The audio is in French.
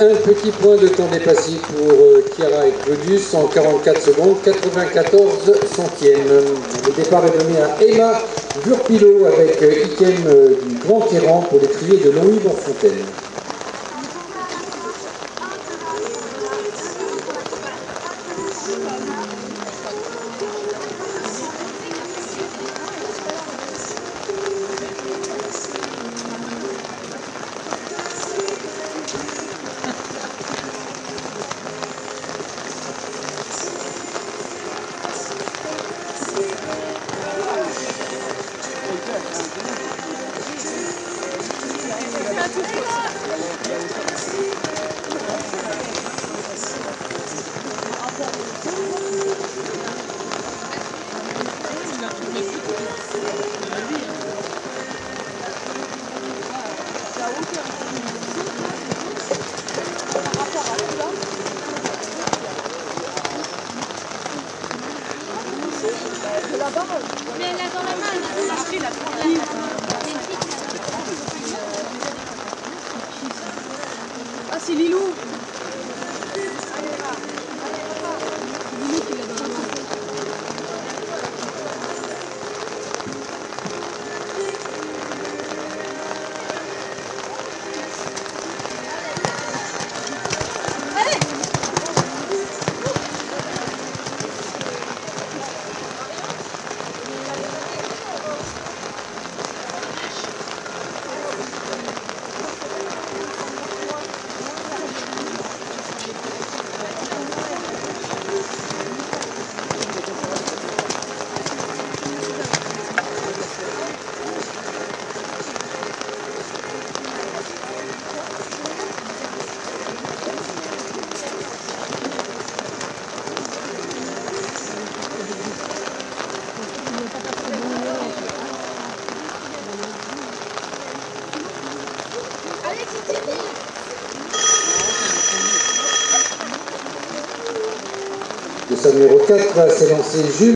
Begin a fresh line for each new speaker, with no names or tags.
Un petit point de temps dépassé pour euh, Chiara et Claudius en 44 secondes, 94 centièmes. Le départ est donné à Emma Burpilo avec euh, Ikem euh, du Grand Terran pour les triers de Louis Fontaine.
Mais elle a dans la main, elle a pris la
Ah, c'est Lilou
De sa numéro 4 s'est lancé Jules.